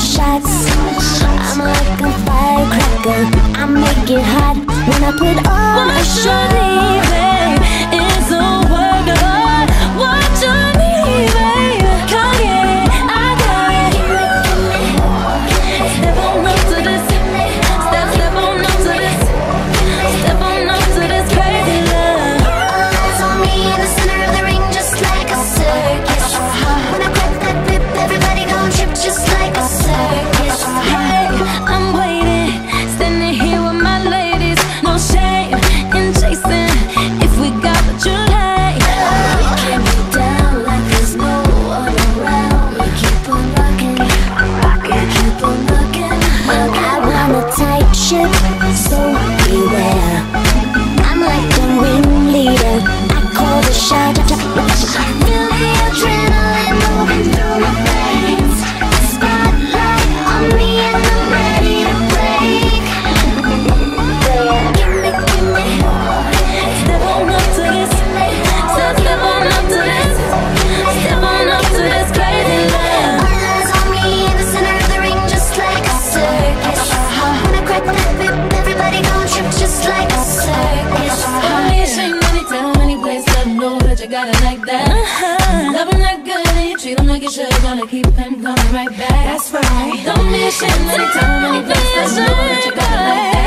shots. I'm like a firecracker. I make it hot When I put on a show you got it like that. Uh-huh. Love him that good and you treat him like you should. Gonna keep him coming right back. That's right. Don't be ashamed anytime, any place. Let him know that you got it like that.